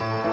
Bye.